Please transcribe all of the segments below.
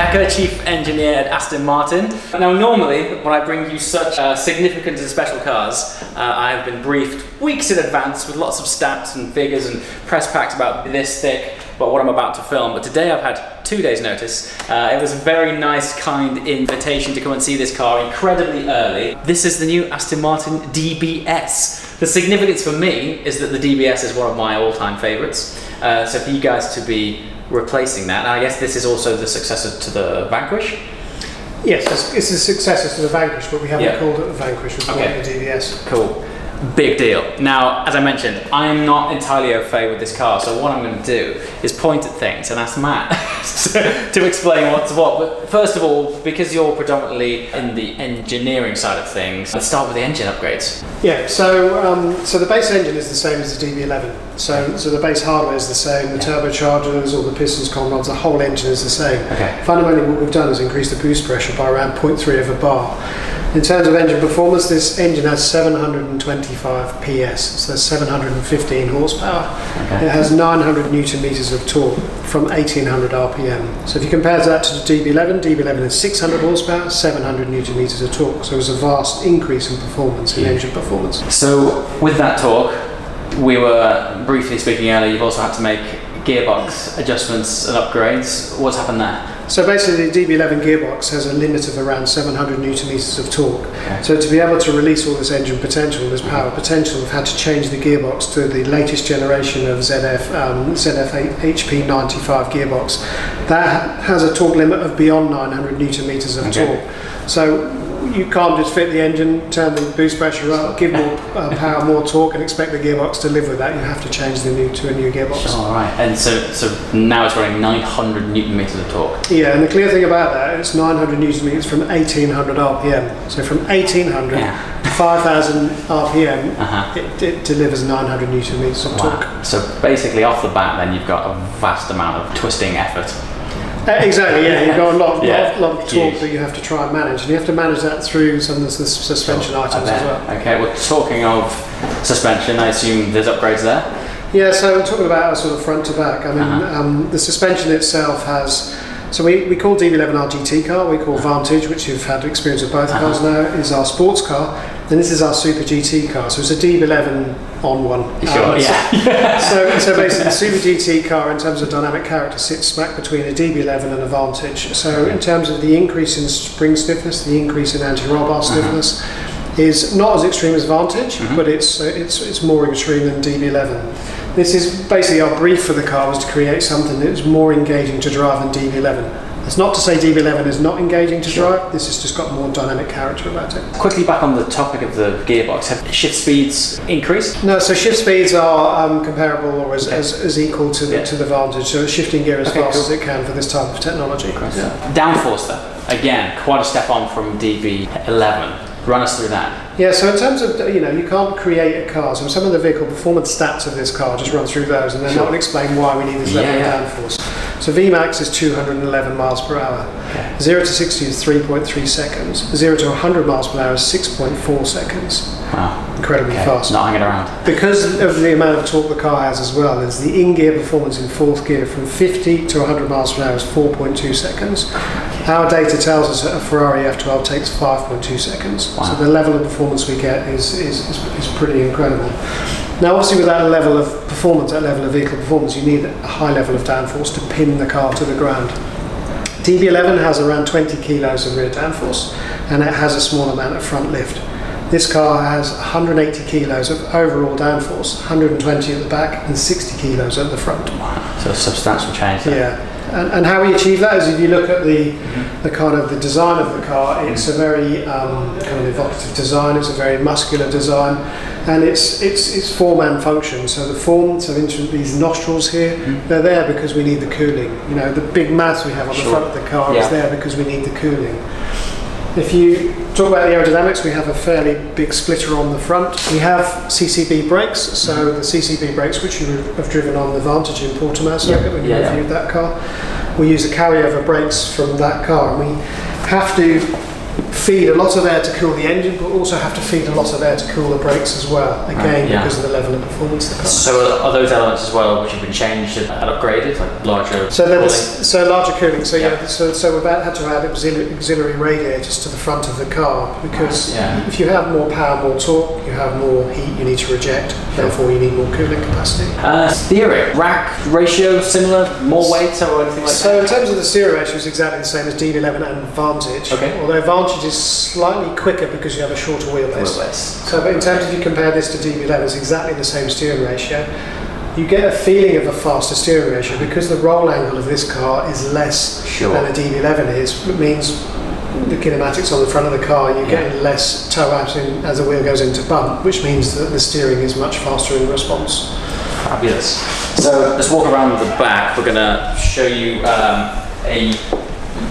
Becker, Chief Engineer at Aston Martin. Now, normally, when I bring you such uh, significant and special cars, uh, I have been briefed weeks in advance with lots of stats and figures and press packs about this thick, about what I'm about to film. But today I've had two days' notice. Uh, it was a very nice, kind invitation to come and see this car incredibly early. This is the new Aston Martin DBS. The significance for me is that the DBS is one of my all-time favourites. Uh, so for you guys to be replacing that, and I guess this is also the successor to the Vanquish. Yes, it's, it's a successor to the Vanquish, but we haven't Yeah. called it the Vanquish. We've called it the DBS. Cool. Big deal. Now, as I mentioned, I'm not entirely au fait with this car, so what I'm going to do is point at things and ask Matt to, explain what's what. But first of all, because you're predominantly in the engineering side of things, let's start with the engine upgrades. Yeah, so um, so the base engine is the same as the DB11. So so the base hardware is the same. The turbochargers, all the pistons, con rods, the whole engine is the same. Okay. Fundamentally, what we've done is increase the boost pressure by around 0.3 of a bar. In terms of engine performance, this engine has 725 PS, so 715 horsepower. Okay. It has 900 newton meters of torque from 1800 RPM. So if you compare that to the DB11, DB11 is 600 horsepower, 700 newton meters of torque. So it's a vast increase in performance, in Huge. engine performance. So, with that talk, we were briefly speaking earlier, you've also had to make gearbox adjustments and upgrades. What's happened there? So basically, the DB11 gearbox has a limit of around 700 newton meters of torque. Okay. So to be able to release all this engine potential, this power potential, we've had to change the gearbox to the latest generation of ZF um, ZF HP 95 gearbox. That has a torque limit of beyond 900 newton meters of Okay. torque. So you can't just fit the engine, turn the boost pressure up, give more uh, power, more torque, and expect the gearbox to live with that. You have to change the new to a new gearbox. All right, and so so now it's running 900 newton meters of torque. Yeah, and the clear thing about that, it's 900 newton meters from 1800 RPM. So from 1800 Yeah. to 5000 RPM, Uh-huh. it, it delivers 900 newton meters of torque. So basically, off the bat, then you've got a vast amount of twisting effort. Uh, exactly, yeah, you've got a lot, Yeah, lot, lot of torque huge. that you have to try and manage, and you have to manage that through some of the suspension I items as well. Okay, well, talking of suspension, I assume there's upgrades there. Yeah, so we're talking about sort of front to back, I mean, Uh-huh. um, the suspension itself has. So we, we call DB11 our GT car, we call Vantage, which you've had experience with both Uh-huh. cars now, is our sports car, and this is our Super GT car. So it's a DB11 on one. Sure, Um, yeah. So, so basically, the Super GT car, in terms of dynamic character, sits smack between a DB11 and a Vantage. So, in terms of the increase in spring stiffness, the increase in anti-roll bar stiffness, is not as extreme as Vantage, but it's uh, it's it's more extreme than DB11. This is basically our brief for the car was to create something that's more engaging to drive than DB11. It's not to say DB11 is not engaging to drive. This has just got more dynamic character about it. Quickly back on the topic of the gearbox, have shift speeds increased? No, so shift speeds are um, comparable or as, Okay. as, as equal to the, Yeah. to the Vantage. So it's shifting gear as Okay, fast cool. as it can for this type of technology. Yeah. Downforce, though, again, quite a step on from DB11. Run us through that. yeah, so in terms of, you know, you can't create a car. So some of the vehicle performance stats of this car, just run through those and then Sure. that will explain why we need this level yeah. of downforce. So VMAX is 211 miles per hour. Okay. 0 to 60 is 3.3 seconds. 0 to 100 miles per hour is 6.4 seconds. Wow. Incredibly Okay. fast. Not hanging around. Because of the amount of torque the car has as well, is the in-gear performance in fourth gear from 50 to 100 miles per hour is 4.2 seconds. Our data tells us that a Ferrari F12 takes 5.2 seconds. Wow. So the level of performance we get is, is, is, is pretty incredible. Now, obviously, with that level of performance, that level of vehicle performance, you need a high level of downforce to pin the car to the ground. DB11 has around 20 kilos of rear downforce and it has a small amount of front lift. This car has 180 kilos of overall downforce, 120 at the back and 60 kilos at the front. So a substantial change there. Yeah. And, and how we achieve that is if you look at the, the kind of the design of the car, it's a very um, kind of evocative design, it's a very muscular design, and it's, it's, it's form and function. So the form, so into these nostrils here, mm-hmm. they're there because we need the cooling. You know, the big mouth we have on Sure. the front of the car Yeah. is there because we need the cooling. If you talk about the aerodynamics, we have a fairly big splitter on the front. We have CCB brakes, so mm-hmm. the CCB brakes, which you have driven on the Vantage in Portimao circuit when you Yeah, yeah. reviewed that car, we use the carryover brakes from that car, and we have to feed a lot of air to cool the engine, but also have to feed a lot of air to cool the brakes as well. Again, yeah. because of the level of performance of the car. So are those elements as well which have been changed and upgraded, like larger? So there was so larger cooling. So yeah, Yeah. so so we've had to add auxiliary, auxiliary radiators to the front of the car because Yeah. if you have more power, more torque, you have more heat you need to reject. Therefore, you need more cooling capacity. Uh, steering rack ratio similar, more weight or anything like So in terms of the steering ratio, it's exactly the same as D11 and Vantage. Okay. Although Vantage is slightly quicker because you have a shorter wheelbase. Wheelbase. So, but in terms of you compare this to DB11, it's exactly the same steering ratio. You get a feeling of a faster steering ratio because the roll angle of this car is less Sure. than a DB11 is. It means the kinematics on the front of the car, you're Yeah. getting less toe out in, as the wheel goes into bump, which means that the steering is much faster in response. Fabulous. So let's walk around the back. We're gonna show you um, a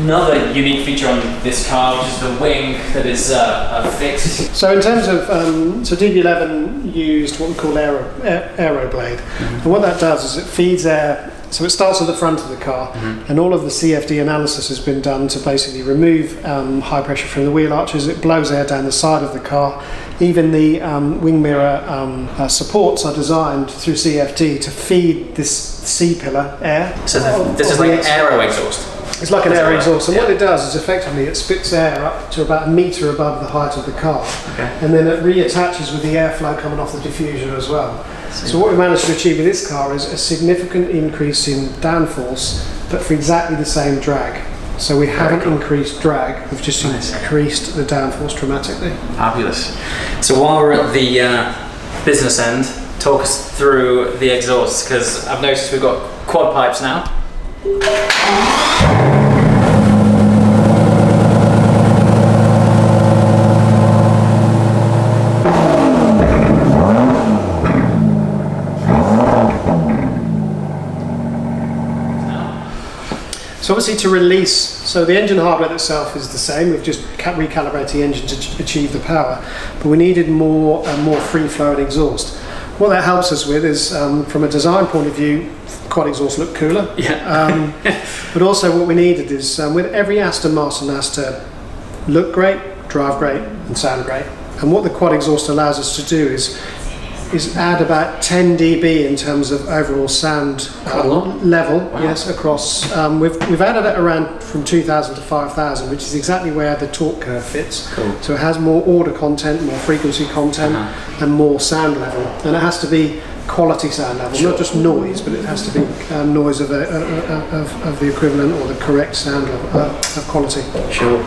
another unique feature on this car, which is the wing that is uh, uh, fixed. So in terms of, um, so DB11 used what we call aero, aer- aero blade. And what that does is it feeds air, so it starts at the front of the car and all of the CFD analysis has been done to basically remove um, high pressure from the wheel arches. It blows air down the side of the car. Even the um, wing mirror um, uh, supports are designed through CFD to feed this C-pillar air. So of- this is the like ex- aero exhaust. It's like an air exhaust, and what it does is effectively it spits air up to about a metre above the height of the car, Okay. and then it reattaches with the airflow coming off the diffuser as well. So what we managed to achieve with this car is a significant increase in downforce, but for exactly the same drag. So we haven't cool. increased drag; we've just Nice. increased the downforce dramatically. Fabulous. So while we're at the uh, business end, talk us through the exhausts because I've noticed we've got quad pipes now. So obviously to release, so the engine hardware itself is the same. We've just ca- recalibrated the engine to ch- achieve the power, but we needed more uh, more free flowing exhaust. What that helps us with is, um, from a design point of view, quad exhaust look cooler. Yeah. Um, but also what we needed is, um, with every Aston Martin has to look great, drive great, and sound great. And what the quad exhaust allows us to do is is add about 10 dB in terms of overall sound lot. level. Wow. Yes, across. Um, we've we've added it around from 2,000 to 5,000, which is exactly where the torque curve fits. Cool. So it has more order content, more frequency content, Uh-huh. and more sound level. And it has to be quality sound level, not just noise, but it has to be um, noise of, a, uh, of, of the equivalent or the correct sound level uh, of quality. Sure.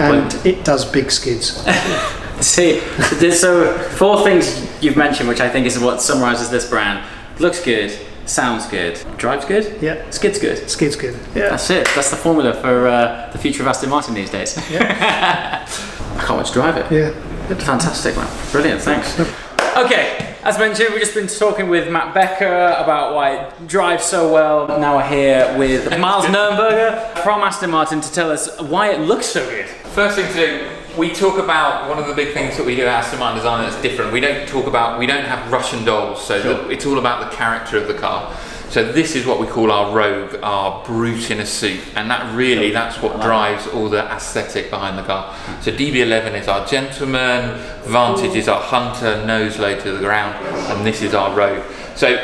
And it does big skids. See, there's so four things you've mentioned, which I think is what summarizes this brand. Looks good, sounds good, drives good, Yeah, skid's good. skids good. Yeah. That's it. That's the formula for uh, the future of Aston Martin these days. Yeah. I can't wait to drive it. Yeah. Fantastic, man. Brilliant, thanks. Okay, as mentioned, we've just been talking with Matt Becker about why it drives so well. Now we're here with Miles Nurnberger from Aston Martin to tell us why it looks so good. First thing to do, we talk about one of the big things that we do at Aston Martin Design that's different. We don't talk about, we don't have Russian dolls, so Sure. that it's all about the character of the car. So this is what we call our rogue, our brute in a suit, and that really, that's what drives all the aesthetic behind the car. So DB11 is our gentleman, Vantage is our hunter, nose low to the ground, and this is our rogue. So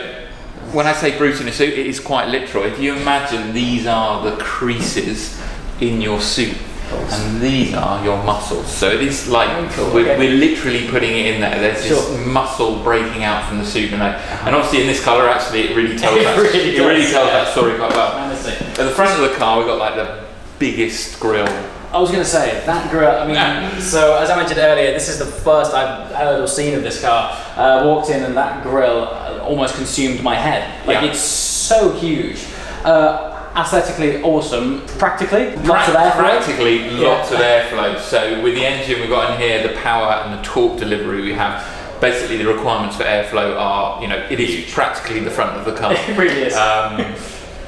when I say brute in a suit, it is quite literal. If you imagine these are the creases in your suit, and these are your muscles. So it is like cool, we're, okay. we're literally putting it in there. There's Sure. this muscle breaking out from the and, I, and obviously in this colour, actually, it really tells It that. really it really tells yeah. that story quite well. Honestly. At the front of the car, we've got like the biggest grille. I was going to say that grill. I mean, so as I mentioned earlier, this is the first I've heard or seen of this car. Uh, walked in and that grill almost consumed my head. Like Yeah. it's so huge. Uh, aesthetically awesome. Practically, lots of airflow. Practically lots of airflow. So with the engine we've got in here, the power and the torque delivery we have. Basically, the requirements for airflow are, you know, it is practically the front of the car. It really is. Um,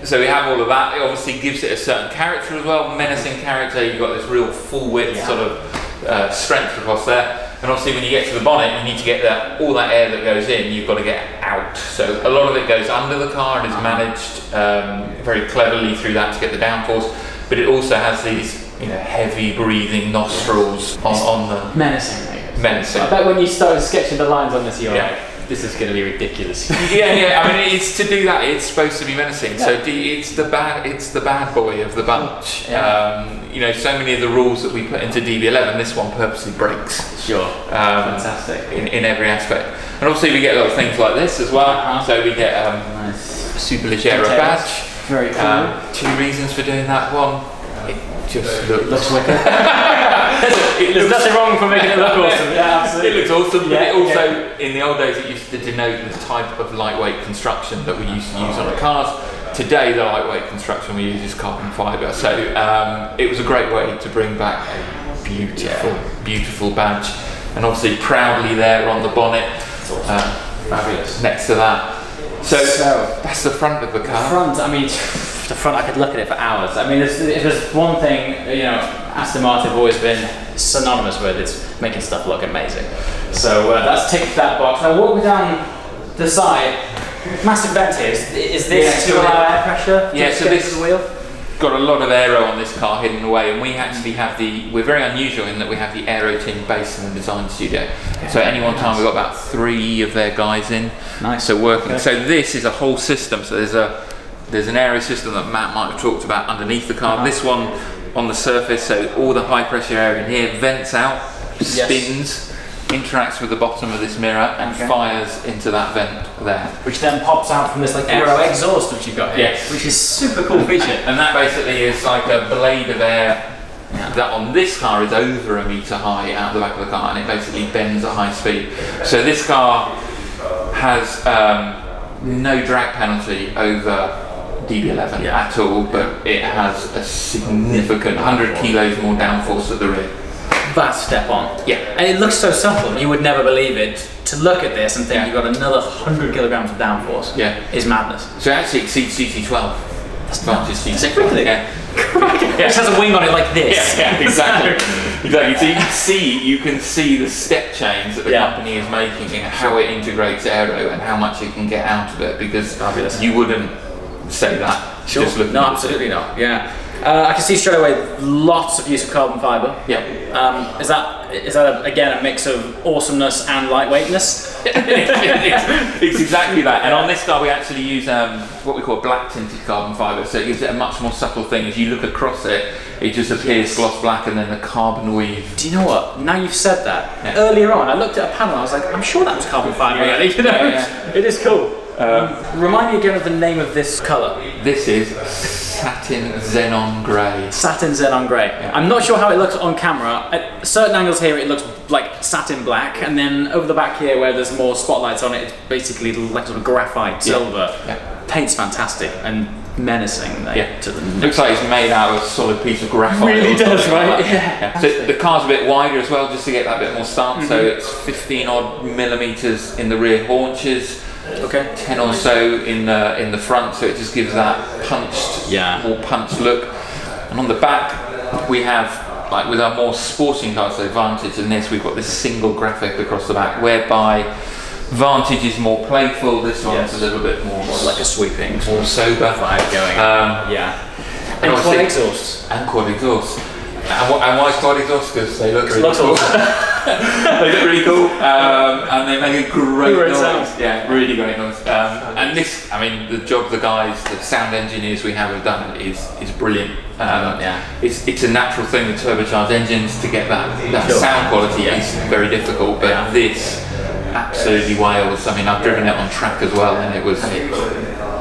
so we have all of that. It obviously gives it a certain character as well, menacing character. You've got this real full width Yeah. sort of uh, strength across there. And obviously, when you get to the bonnet, you need to get that all that air that goes in. You've got to get out. So a lot of it goes under the car and is managed um, very cleverly through that to get the downforce. But it also has these you know, heavy breathing nostrils on, on the Menacing. menacing. I bet when you started sketching the lines on this, you're Yeah. like, this is going to be ridiculous. yeah, yeah. I mean, it's to do that. It's supposed to be menacing. So D, it's the bad. It's the bad boy of the bunch. Yeah. Um, you know, so many of the rules that we put into DB11, this one purposely breaks sure. um, Fantastic. in, in every aspect. And obviously, we get a little things like this as well. Uh-huh. So we get um, Nice. a Superleggera badge. Very cool. Um, two reasons for doing that. One, it just looks. Looks wicked. it There's nothing wrong for making it look awesome. Yeah, absolutely. It looks awesome, but it also, in the old days, it used to denote the type of lightweight construction that we used to use on the cars. Today, the lightweight construction we use is carbon fibre. So um, it was a great way to bring back a beautiful, beautiful badge. And obviously, proudly there on the bonnet, uh, Fabulous. next to that. So, So- that's the front of the car. front, I mean, the front, I could look at it for hours. I mean, if if there's one thing, you know, Aston Martin have always been synonymous with, it's making stuff look amazing. So uh, that's ticked that box. Now, walk me down the side. Massive vent here. Is, is this Yeah, to allow air pressure? Yeah, so this- the wheel. got a lot of aero on this car hidden away, and we actually have the. We're very unusual in that we have the aero team based in the design studio. So at any one time we've got about three of their guys in. Nice. So working. Okay. So this is a whole system. So there's a there's an aero system that Matt might have talked about underneath the car. Uh-huh. This one on the surface. So all the high pressure air in here vents out, Yes. spins. Interacts with the bottom of this mirror and Okay. fires into that vent there. Which then pops out from this like Yes. aero exhaust which you've got here. Yes. Which is super cool feature. And that basically is like a blade of air that on this car is over a meter high out the back of the car and it basically bends at high speed. So this car has um, no drag penalty over DB11 Yeah. at all, but it has a significant 100 kilos more downforce at the rear. That's step on. Yeah. And it looks so subtle, you would never believe it. To look at this and think Yeah. you've got another 100 kilograms of downforce Yeah. is madness. So it actually exceeds GT12. That's Is it GT12. really? Yeah. yeah. It just has a wing on it like this. Yeah, yeah, exactly. exactly. So you can see you can see the step change that the Yeah. company is making in how it integrates aero and how much it can get out of it because Fabulous. you wouldn't say that Sure. just no, absolutely not. Yeah. Uh, I can see straight away lots of use of carbon fibre. Yeah. Um, is that is that a, again a mix of awesomeness and lightweightness? it's, it's exactly that. And on this car, we actually use um, what we call black tinted carbon fibre, so it gives it a much more subtle thing. As you look across it, it just appears gloss black, and then the carbon weave. Do you know what? Now you've said that. Yeah. Earlier on, I looked at a panel. I was like, I'm sure that was carbon fibre. Yeah. really, You know, yeah. it is cool. Um, remind me again of the name of this colour. This is satin xenon grey. Satin xenon grey. I'm not sure how it looks on camera. At certain angles here, it looks like satin black, and then over the back here, where there's more spotlights on it, it's basically like sort of graphite silver. Yeah. Paint's fantastic and menacing. Like, Yeah. To the Looks like it's made out of a solid piece of graphite. Really does, something like right? Yeah. So the car's a bit wider as well, just to get that bit more stance. So Mm-hmm. it's 15 odd millimeters in the rear haunches, Okay. 10 or so in the in the front. So it just gives that punched, Yeah. more punched look. And on the back, we have. Like with our more sporting cars, so Vantage and this, we've got this single graphic across the back, whereby Vantage is more playful. This one's Yes. a little bit more Like a sweeping more sober. vibe going. Um, yeah. and And quad obviously- exhausts. and quad exhaust. And, and why is quad exhaust? Because they look really cool. they look really cool, um, and they make a great, Great noise. sound. Yeah, really great noise. Um, and this, I mean, the job the guys, the sound engineers we have have done is is brilliant. Um, Yeah. It's it's a natural thing with turbocharged engines to get that that sound quality is very difficult, but Yeah. this absolutely wails. I mean, I've driven it on track as well, and it was.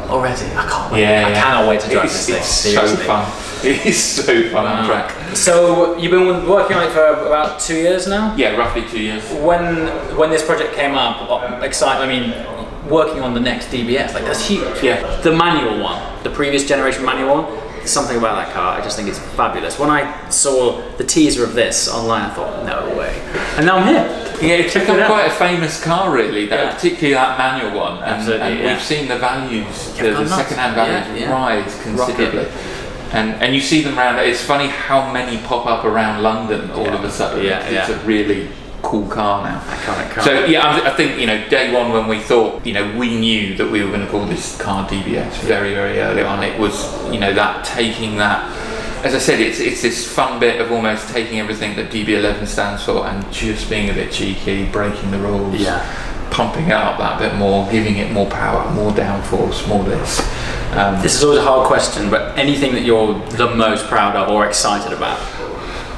Already, I can't wait. Yeah, I yeah. cannot wait to drive it's, this thing. It's Seriously. so fun. Is so fun on track. So you've been working on it for about two years now. Yeah, roughly two years. When when this project came up, uh, excite. I mean, working on the next DBS, like that's huge. Yeah. The manual one, the previous generation manual one. there's Something about that car, I just think it's fabulous. When I saw the teaser of this online, I thought, no way. And now I'm here. Yeah, it's become it quite a famous car, really. That, Yeah. Particularly that manual one, and, Absolutely, and yeah. we've seen the values, Yeah, the, the second-hand values rise considerably. And and you see them around. It's funny how many pop up around London all Yeah. of a sudden. Yeah, it's yeah. a really cool car now. Iconic car. So yeah, I, I think you know day one when we thought you know we knew that we were going to call this car DBS very very early on. It was you know that taking that as I said, it's it's this fun bit of almost taking everything that DB11 stands for and just being a bit cheeky, breaking the rules, Yeah. pumping it up that bit more, giving it more power, more downforce, more this. Um, This is always a hard question, but anything that you're the most proud of or excited about?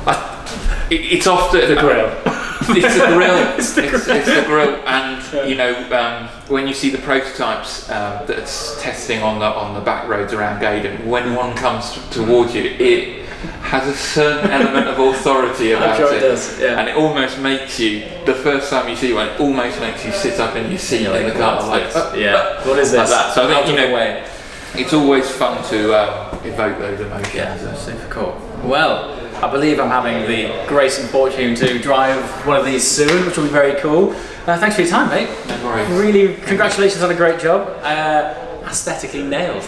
I, it, it's often The grill. it's the grill. It's the it's, grill. it's the grill, and you know um, when you see the prototypes um, that's testing on the on the back roads around Gaydon, when one comes t- towards you, it has a certain element of authority about sure it does, yeah. and it almost makes you. The first time you see one, it almost makes you sit up in your seat You're in the car, like, this?" yeah. What is like this? that. So I think Out you know, way. It's always fun to um, evoke those emotions. Yeah, super cool. Well, I believe I'm having the grace and fortune to drive one of these soon, which will be very cool. Uh, thanks for your time, mate. No worries. Really, congratulations on a great job. Uh, aesthetically nailed,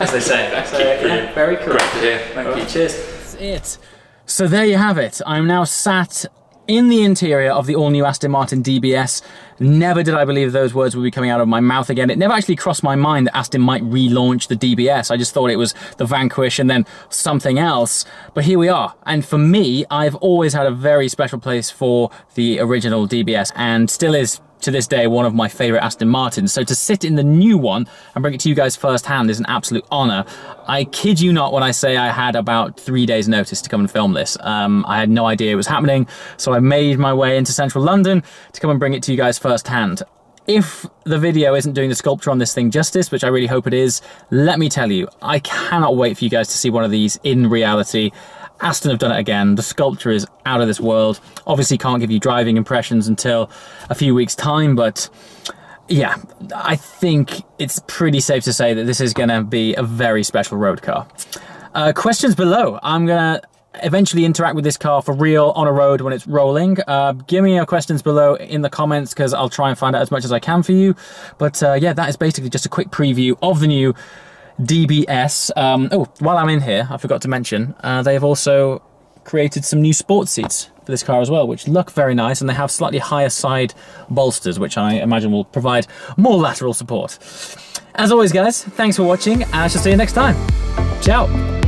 as they say. Thank so, yeah, very cool. Great to hear. Thank Well, you. Cheers. That's it. So there you have it. I'm now sat in the interior of the all-new Aston Martin DBS. Never did I believe those words would be coming out of my mouth again. It never actually crossed my mind that Aston might relaunch the DBS. I just thought it was the Vanquish and then something else. But here we are. And for me, I've always had a very special place for the original DBS and still is to this day one of my favorite Aston Martins. So to sit in the new one and bring it to you guys firsthand is an absolute honor. I kid you not when I say I had about three days notice to come and film this. Um, I had no idea it was happening. So I made my way into central London to come and bring it to you guys firsthand. If the video isn't doing the sculpture on this thing justice, which I really hope it is, let me tell you, I cannot wait for you guys to see one of these in reality. Aston have done it again. The sculpture is out of this world. Obviously, can't give you driving impressions until a few weeks' time, but yeah, I think it's pretty safe to say that this is going to be a very special road car. Uh, questions below. I'm going to eventually interact with this car for real on a road when it's rolling. Uh, give me your questions below in the comments because I'll try and find out as much as I can for you. But uh, yeah, that is basically just a quick preview of the new DBS. Um, oh, while I'm in here, I forgot to mention, uh, they have also created some new sports seats for this car as well, which look very nice, and they have slightly higher side bolsters, which I imagine will provide more lateral support. As always, guys, thanks for watching, and I shall see you next time. Ciao!